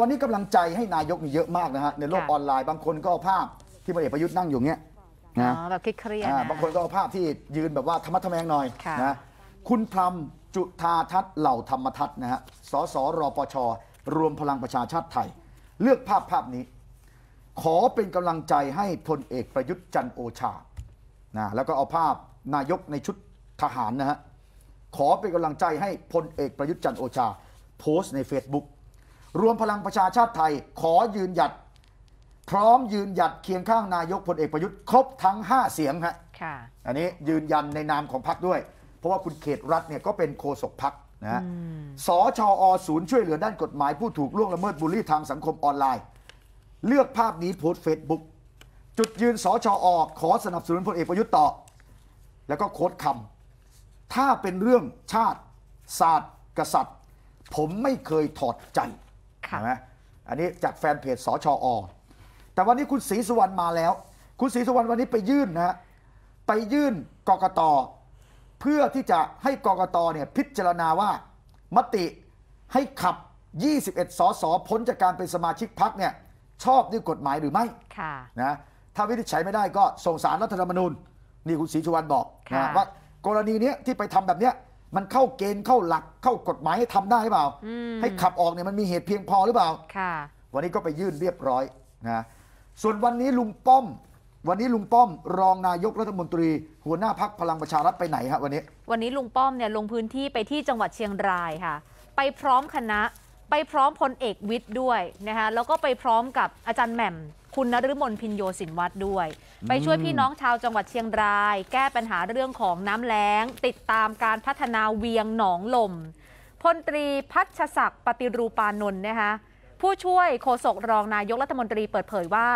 วันนี้กำลังใจให้นายกนี่เยอะมากนะฮะในโลกค่ะ ออนไลน์บางคนก็เอาภาพที่พลเอกประยุทธ์นั่งอยู่เนี้ยอ๋นะอแบบเครียดๆอ่านะ บางคนก็เอาภาพที่ยืนแบบว่าธรรมะทแมงหน่อยค่ะ นะคุณพรมจุธาทัศน์เหล่าธรรมทัศน์นะฮะสสรปช รวมพลังประชาชาติไทย เลือกภาพภาพนี้ ขอเป็นกำลังใจให้พลเอกประยุทธ์จันทร์โอชานะแล้วก็เอาภาพนายกในชุดทหารนะฮะ ขอเป็นกำลังใจให้พลเอกประยุทธ์จันทร์โอชา โพสต์ใน Facebook รวมพลังประชาชาติไทยขอยืนหยัด พร้อมยืนหยัดเคียงข้างนายกพลเอกประยุทธ์ครบทั้ง 5 เสียงฮะค่ะอันนี้ยืนยันในนามของพรรคด้วย เพราะว่าคุณเขตรัฐเนี่ยก็เป็นโฆษกพรรคนะฮะสชอศูนย์ช่วยเหลือด้านกฎหมายผู้ถูกล่วงละเมิดบูลลี่ทางสังคมออนไลน์ เลือกภาพนี้โพสต์เฟซบุ๊กจุดยืนสชอขอสนับสนุนพลเอกประยุทธ์ต่อ แล้วก็โค้ดคำถ้าเป็นเรื่องชาติศาสตร์กษัตริย์ ผมไม่เคยถอดใจ ค่ะเห็นไหมอันนี้จากแฟนเพจสชอ แต่วันนี้คุณศรีสุวรรณมาแล้ว คุณศรีสุวรรณวันนี้ไปยื่นนะฮะไปยื่นกกตเพื่อที่จะให้กกตเนี่ยพิจารณาว่ามติให้ขับ 21 สสพ้นจากการเป็นสมาชิกพรรคเนี่ยชอบด้วยกฎหมายหรือไม่ค่ะนะถ้าวินิจฉัยไม่ได้ก็ส่งสารรัฐธรรมนูญ นี่คุณศรีสุวรรณบอกค่ะนะว่ากรณีเนี้ยที่ไปทำแบบเนี้ย มันเข้าเกณฑ์เข้าหลักเข้ากฎหมายให้ทำได้หรือเปล่า ให้ขับออกเนี่ยมันมีเหตุเพียงพอหรือเปล่าค่ะ วันนี้ก็ไปยื่นเรียบร้อยนะส่วนวันนี้ลุงป้อม วันนี้ลุงป้อม รองนายกรัฐมนตรี หัวหน้าพักพลังประชารัฐไปไหนฮะวันนี้ วันนี้ลุงป้อมเนี่ยลงพื้นที่ไปที่จังหวัดเชียงรายค่ะ ไปพร้อมคณะ ไปพร้อมพลเอกวิทย์ด้วยนะคะแล้วก็ไปพร้อมกับอาจารย์แหม่ม คุณนฤมลพินโยสินวัตรด้วย ไปช่วยพี่น้องชาวจังหวัดเชียงราย แก้ปัญหาเรื่องของน้ำแล้ง ติดตามการพัฒนาเวียงหนองลมพลตรีพัชศักดิ์ปฏิรูปานนท์นะคะผู้ช่วยโฆษกรองนายกรัฐมนตรีเปิดเผยว่า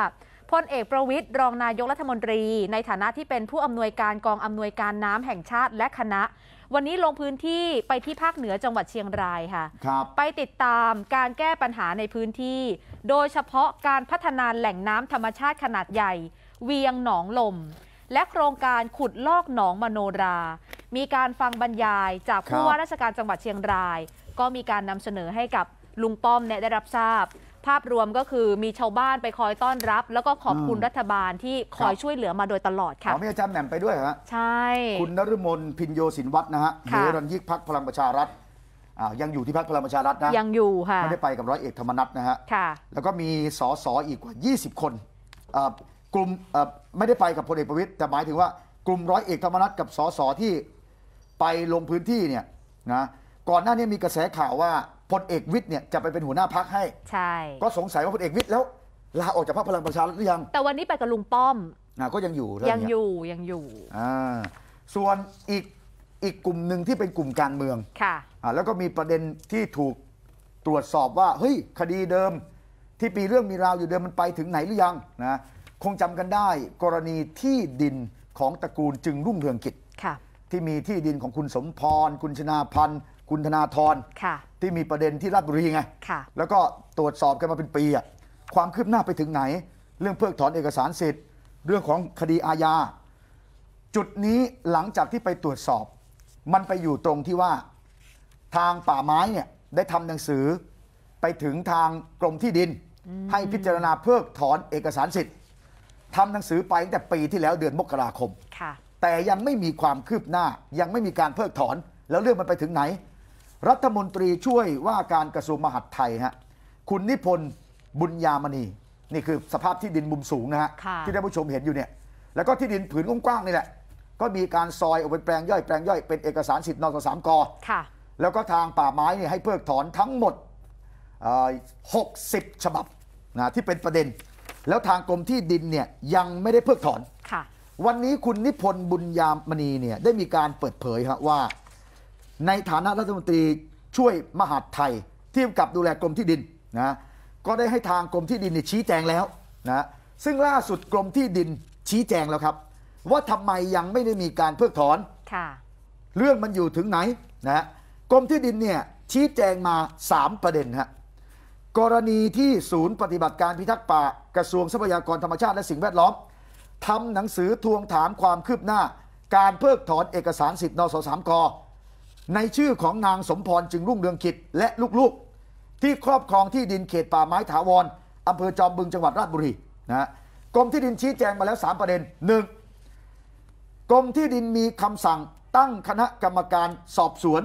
พลเอกประวิตยรองนายกรัฐมนตรี ในฐานะที่เป็นผู้อำนวยการกองอำนวยการน้ำแห่งชาติและคณะ วันนี้ลงพื้นที่ไปที่ภาคเหนือจังหวัดเชียงรายค่ะครับไปติดตามการแก้ปัญหาในพื้นที่ โดยเฉพาะการพัฒนาแหล่งน้ำธรรมชาติขนาดใหญ่ เวียงหนองลม และโครงการขุดลอกหนองมโนรา มีการฟังบรรยายจากผู้ครับว่าราชการจังหวัดเชียงราย ก็มีการนำเสนอให้กับลุงป้อมเนี่ยได้รับทราบ ภาพรวมก็คือมีชาวบ้านไปคอยต้อนรับ แล้วก็ขอบคุณรัฐบาลที่คอยช่วยเหลือมาโดยตลอดขค่ะอมีอาจารย์แหม่มไปด้วยเหรอฮะใช่ คุณนฤมลพินโยสินวัฒน์นะฮะเฮค่ะรัญยิกพักพลังประชารัฐอ้าวยังอยู่ที่พักพลังประชารัฐนะยังอยู่ค่ะไม่ได้ไปกับร้อยเอกธรรมนัฐนะฮะค่ะแล้วก็มีสสอีกกว่า 20 คนเอ่อกลุ่มเอ่อไม่ได้ไปกับพลเอกประวิตยแต่หมายถึงว่ากลุ่มร้อยเอกธรรมนัฐกับสสที่ไปลงพื้นที่เนี่ยนะก่อนหน้านี้มีกระแสข่าวว่า พลเอกวิทย์เนี่ยจะไปเป็นหัวหน้าพักให้ ใช่ ก็สงสัยว่าพลเอกวิทย์แล้วลาออกจากพรรคพลังประชารัฐหรือยังแต่วันนี้ไปกับลุงป้อมนะก็ยังอยู่เรื่องยังเนี้อยู่ยังอยู่อ่าส่วนอีกอีกกลุ่มหนึ่งที่เป็นกลุ่มการเมืองค่ะ อ่าแล้วก็มีประเด็นที่ถูกตรวจสอบว่าเฮ้ยคดีเดิม ที่ปีเรื่องมีราวอยู่เดิมมันไปถึงไหนหรือยังนะคงจำกันได้กรณีที่ดินของตระกูลจึงรุ่งเรืองกิจ ค่ะที่มีที่ดินของคุณสมพร คุณชนาพันธ์ คุณธนาธร ค่ะ ที่มีประเด็นที่ราชบุรีไงค่ะแล้วก็ตรวจสอบกันมาเป็นปีอะความคืบหน้าไปถึงไหน เรื่องเพิกถอนเอกสารสิทธิ์ เรื่องของคดีอาญา จุดนี้หลังจากที่ไปตรวจสอบ มันไปอยู่ตรงที่ว่าทางป่าไม้เนี่ยได้ทำหนังสือไปถึงทางกรมที่ดิน ให้พิจารณาเพิกถอนเอกสารสิทธิ์ทำหนังสือไปตั้งแต่ปีที่แล้วเดือนมกราคม ค่ะ แต่ยังไม่มีความคืบหน้ายังไม่มีการเพิกถอน แล้วเรื่องมันไปถึงไหน รัฐมนตรีช่วยว่าการกระทรวงมหาดไทยฮะคุณนิพนธ์บุญญามณี นี่คือสภาพที่ดินมุมสูงนะฮะค่ะที่ท่านผู้ชมเห็นอยู่เนี่ยแล้วก็ที่ดินผืนกว้างๆนี่แหละ ก็มีการซอยออกเป็นแปลงย่อยแปลงย่อยเป็นเอกสารสิทธิ์นสสามกค่ะแล้วก็ทางป่าไม้เนี่ยให้เพิกถอนทั้งหมดเอ่อ60 ฉบับนะที่เป็นประเด็น แล้วทางกรมที่ดินเนี่ยยังไม่ได้เพิกถอนค่ะวันนี้คุณนิพนธ์บุญยามณีเนี่ยได้มีการเปิดเผยครับว่า ในฐานะรัฐมนตรีช่วยมหาดไทยที่กำกับดูแลกรมที่ดินนะก็ได้ให้ทางกรมที่ดินเนี่ยชี้แจงแล้วนะซึ่งล่าสุดกรมที่ดินชี้แจงแล้วครับ ว่าทำไมยังไม่ได้มีการเพิกถอนค่ะเรื่องมันอยู่ถึงไหนนะฮะกรมที่ดินเนี่ยชี้แจงมา 3 ประเด็นฮะกรณีที่ศูนย์ปฏิบัติการพิทักษ์ป่ากระทรวงทรัพยากรธรรมชาติและสิ่งแวดล้อมทำหนังสือทวงถามความคืบหน้า การเพิกถอนเอกสารสิทธิ์นสสามก ในชื่อของนางสมพรจึงรุ่งเรืองกิจและลูกๆ ที่ครอบครองที่ดินเขตป่าไม้ถาวรอำเภอจอมบึงจังหวัดราชบุรีนะฮะกรมที่ดินชี้แจงมาแล้ว 3 ประเด็นหนึ่งกรมที่ดินมีคำสั่งตั้งคณะกรรมการสอบสวน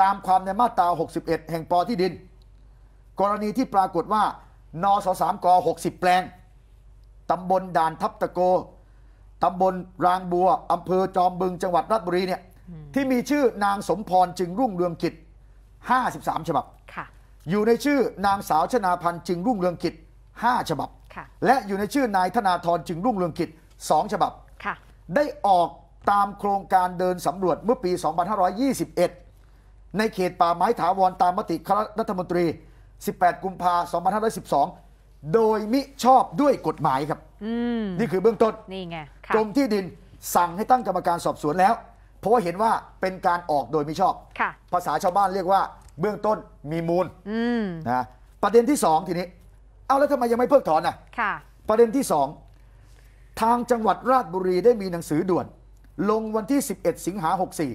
ตามความในมาตรา 61 แห่งปอที่ดิน กรณีที่ปรากฏว่านสสามก60 แปลงตำบลด่านทับตะโกตำบลรางบัวอำเภอจอมบึงจังหวัดราชบุรีเนี่ย ที่มีชื่อนางสมพรจึงรุ่งเรืองกิจ 53 ฉบับค่ะอยู่ในชื่อนางสาวชนาพันธ์จึงรุ่งเรืองกิจ 5 ฉบับค่ะและอยู่ในชื่อนายธนาธรจึงรุ่งเรืองกิจ 2 ฉบับค่ะได้ออกตามโครงการเดินสำรวจเมื่อปี 2521 ในเขตป่าไม้ถาวรตามมติคณะรัฐมนตรี 18 กุมภาพันธ์2512โดยมิชอบด้วยกฎหมายครับอืมนี่คือเบื้องต้นนี่ไงค่ะกรมที่ดินสั่งให้ตั้งกรรมการสอบสวนแล้ว เพราะว่าเห็นว่าเป็นการออกโดยมิชอบ ค่ะ ภาษาชาวบ้านเรียกว่า เบื้องต้นมีมูลอืม นะประเด็นที่สองทีนี้ เอาแล้วทำไมยังไม่เพิกถอนอะ ค่ะ ประเด็นที่สองทางจังหวัดราชบุรีได้มีหนังสือด่วน ลงวันที่ 11 สิงหา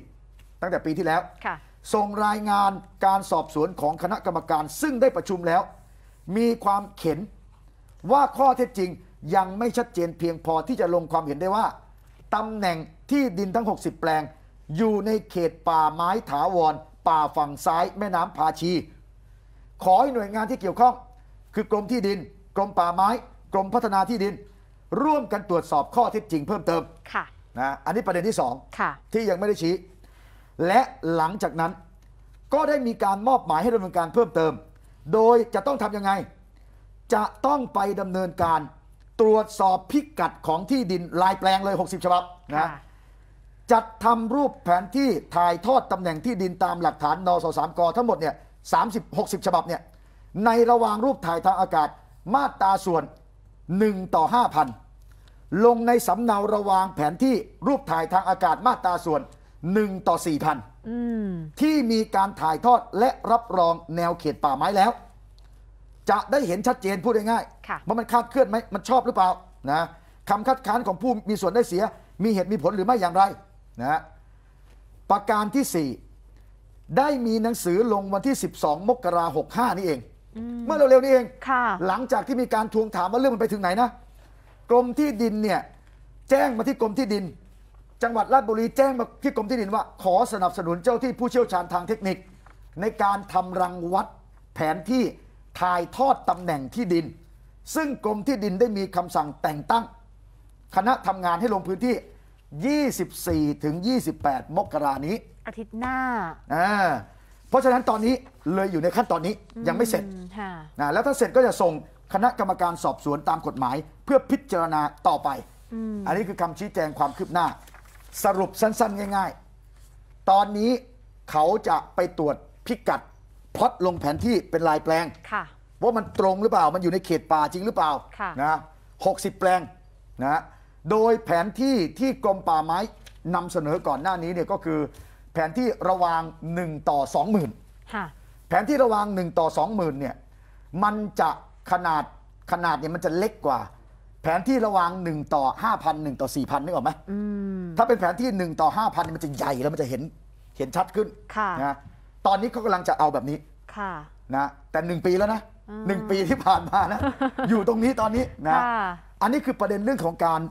64 ตั้งแต่ปีที่แล้ว ค่ะ ส่งรายงานการสอบสวนของคณะกรรมการซึ่งได้ประชุมแล้ว มีความเข็นว่าข้อเท็จจริงยังไม่ชัดเจนเพียงพอที่จะลงความเห็นได้ว่าตำแหน่งที่ดินทั้ง 60 แปลง อยู่ในเขตป่าไม้ถาวร ป่าฝั่งซ้ายแม่น้ำพาชี ขอให้หน่วยงานที่เกี่ยวข้อง คือกรมที่ดิน กรมป่าไม้ กรมพัฒนาที่ดิน ร่วมกันตรวจสอบข้อเท็จจริงเพิ่มเติมค่ะนะอันนี้ประเด็นที่สองค่ะที่ยังไม่ได้ชี้ และหลังจากนั้นก็ได้มีการมอบหมายให้ดำเนินการเพิ่มเติม โดยจะต้องทำยังไง จะต้องไปดำเนินการตรวจสอบพิกัดของที่ดินลายแปลงเลย 60 ฉบับค่ะนะ จัดทำรูปแผนที่ถ่ายทอดตำแหน่งที่ดินตามหลักฐานนสสามกทั้งหมดเนี่ย30 60ฉบับเนี่ยในระหว่างรูปถ่ายทางอากาศมาตราส่วน 1 ต่อ 5,000 ลงในสำเนาระหวางแผนที่รูปถ่ายทางอากาศมาตราส่วน 1 ต่อ 4,000อืมที่มีการถ่ายทอดและรับรองแนวเขตป่าไม้แล้ว จะได้เห็นชัดเจนพูดง่ายค่ะๆว่ามันคลาดเคลื่อนไหมมันชอบหรือเปล่านะคำคัดค้านของผู้มีส่วนได้เสีย มีเหตุมีผลหรือไม่อย่างไร นะประการที่ 4 ได้มีหนังสือลงวันที่ 12 มกราหก65นี่เอง เมื่อเร็วๆนี้เองค่ะหลังจากที่มีการทวงถามว่าเรื่องมันไปถึงไหนนะกรมที่ดินเนี่ยแจ้งมาที่กรมที่ดิน จังหวัดราชบุรีแจ้งมาที่กรมที่ดินว่า ขอสนับสนุนเจ้าที่ผู้เชี่ยวชาญทางเทคนิค ในการทำรังวัดแผนที่ถ่ายทอดตำแหน่งที่ดิน ซึ่งกรมที่ดินได้มีคำสั่งแต่งตั้ง คณะทำงานให้ลงพื้นที่ 24 ถึง 28 มกรานี้ อาทิตย์หน้าอ่าเพราะฉะนั้นตอนนี้เลยอยู่ในขั้นตอนนี้ยังไม่เสร็จอืมค่ะนะแล้วถ้าเสร็จก็จะส่งคณะกรรมการสอบสวนตามกฎหมาย เพื่อพิจารณาต่อไป อันนี้คือคำชี้แจงความคืบหน้า สรุปสั้นๆ ง่าย ๆ ตอนนี้เขาจะไปตรวจพิกัดพลอตลงแผนที่เป็นลายแปลงค่ะว่ามันตรงหรือเปล่ามันอยู่ในเขตป่าจริงหรือเปล่าค่ะนะ60แปลงนะ โดยแผนที่ที่กรมป่าไม้นำเสนอก่อนหน้านี้เนี่ยก็คือแผนที่ระหวาง 1 ต่อ 20,000ค่ะแผนที่ระหวาง 1 ต่อ 20,000เนี่ยมันจะขนาดขนาดเนี่ยมันจะเล็กกว่า แผนที่ระหวาง 1 ต่อ 5,000 1 ต่อ 4,000นึกออกไหมอืมถ้าเป็นแผนที่ 1 ต่อ 5,000เนี่ยมันจะใหญ่แล้วมันจะเห็นเห็นชัดขึ้นค่ะนะตอนนี้เขากำลังจะเอาแบบนี้ค่ะนะแต่หนึ่งปีแล้วนะอ่าหนึ่งปีที่ผ่านมานะ อยู่ตรงนี้ตอนนี้นะค่ะอันนี้คือประเด็นเรื่องของการ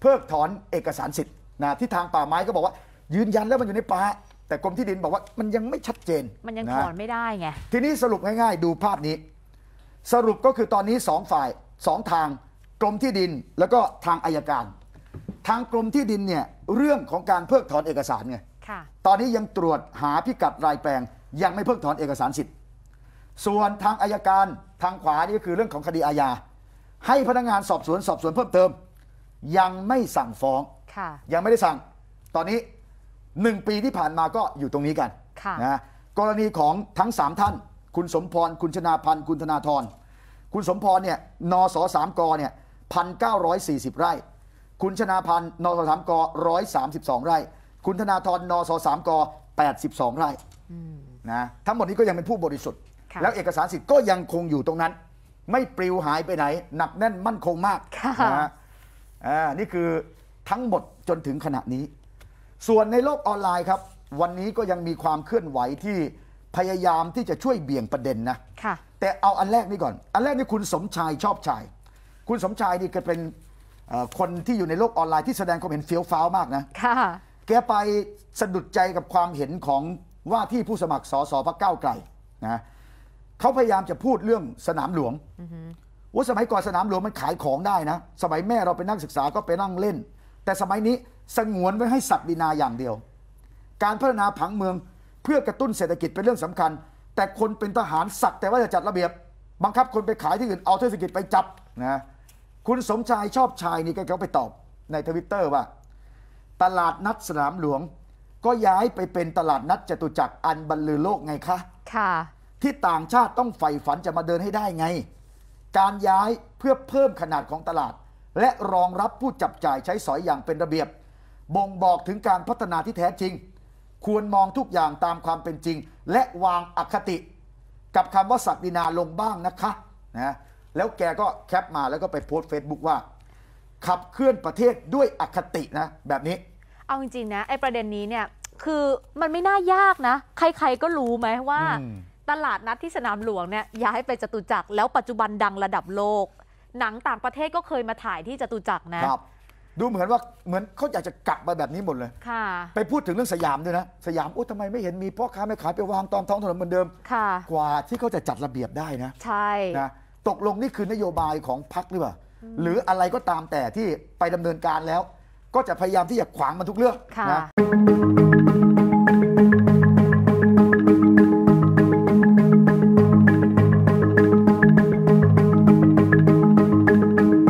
เพิกถอนเอกสารสิทธิ์นะที่ทางป่าไม้ก็บอกว่า ยืนยันแล้วมันอยู่ในป่าแต่กรมที่ดินบอกว่ามันยังไม่ชัดเจน มันยังะถอนไม่ได้ไงทีนี้สรุปง่ายๆ ดูภาพนี้ สรุปก็คือตอนนี้สองฝ่ายสองทางกรมที่ดินแล้วก็ทางอายการ ทางกรมที่ดินเนี่ยเรื่องของการเพิกถอนเอกสารไงค่ะตอนนี้ยังตรวจหาพิกัดรายแปลง ยังไม่เพิกถอนเอกสารสิทธิ์ ส่วนทางอายการทางขวานี่ก็คือเรื่องของคดีอาญาให้พนักงานสอบสวนสอบสวนเพิ่มเติม ยังไม่สั่งฟ้องค่ะยังไม่ได้สั่ง ตอนนี้หนึ่งปีที่ผ่านมาก็อยู่ตรงนี้กันค่ะนะกรณีของทั้งสามท่าน คุณสมพร คุณชนาพันธ์ คุณธนาธร คุณสมพรเนี่ย นสสามกเนี่ยพันเก้าร้อยสี่สิบไร่ คุณชนาพันธ์ นสสามกร้อยสามสิบสองไร่ คุณธนาธร นสสามกแปดสิบสองไร่นะ ทั้งหมดนี้ก็ยังเป็นผู้บริสุทธิ์ค่ะแล้วเอกสารสิทธิ์ก็ยังคงอยู่ตรงนั้น ไม่ปลิวหายไปไหน หนักแน่นมั่นคงมากค่ะนะฮะ อ่านี่คือทั้งหมดจนถึงขณะนี้ ส่วนในโลกออนไลน์ครับ วันนี้ก็ยังมีความเคลื่อนไหวที่พยายามที่จะช่วยเบี่ยงประเด็นนะค่ะแต่เอาอันแรกนี่ก่อน อันแรกนี่คุณสมชายชอบชาย คุณสมชายนี่ก็เป็นเอ่อคนที่อยู่ในโลกออนไลน์ที่แสดงความเห็นเฟี้ยวฟ้าวมากนะค่ะแกไปสะดุดใจกับความเห็นของว่าที่ผู้สมัครสสพรรคก้าวไกลนะเขาพยายามจะพูดเรื่องสนามหลวง ว่าสมัยก่อนสนามหลวงมันขายของได้นะ สมัยแม่เราเป็นนักศึกษาก็ไปนั่งเล่น แต่สมัยนี้สงวนไว้ให้ศักดินาอย่างเดียว การพัฒนาผังเมืองเพื่อกระตุ้นเศรษฐกิจเป็นเรื่องสำคัญ แต่คนเป็นทหารสักแต่ว่าจะจัดระเบียบ บังคับคนไปขายที่อื่นเอาเทศกิจไปจับนะคุณสมชายชอบชายนี่ก็เขาไปตอบในทวิตเตอร์ว่า ตลาดนัดสนามหลวง ก็ย้ายไปเป็นตลาดนัดจตุจักรอันบรรลือโลกไงคะค่ะ ที่ต่างชาติต้องใฝ่ฝันจะมาเดินให้ได้ไง การย้ายเพื่อเพิ่มขนาดของตลาด และรองรับผู้จับจ่ายใช้สอยอย่างเป็นระเบียบ บ่งบอกถึงการพัฒนาที่แท้จริง ควรมองทุกอย่างตามความเป็นจริง และวางอคติ กับคำว่าศักดินาลงบ้างนะคะนะแล้วแกก็ cap มาแล้วก็ไปโพสต์เฟซบุ๊กว่า ขับเคลื่อนประเทศด้วยอคตินะแบบนี้ เอาจริงๆนะไอ้ประเด็นนี้เนี่ยคือมันไม่น่ายากนะ ใครๆก็รู้ไหมว่า อืม ตลาดนัดที่สนามหลวงเนี่ยย้ายไปจตุจักรแล้วปัจจุบันดังระดับโลก หนังต่างประเทศก็เคยมาถ่ายที่จตุจักรนะ ครับ ดูเหมือนว่าเหมือนเขาอยากจะกลับมาแบบนี้หมดเลย ค่ะ ไปพูดถึงเรื่องสยามด้วยนะ สยามโอ้ทำไมไม่เห็นมีพ่อค้าแม่ขายไปวางตามท้องถนนเหมือนเดิม ค่ะ กว่าที่เขาจะจัดระเบียบได้นะใช่ นะตกลงนี่คือนโยบายของพรรคหรือเปล่าหรืออะไรก็ตามแต่ที่ไปดำเนินการแล้ว ก็จะพยายามที่จะขวางมันทุกเรื่องค่ะ นะ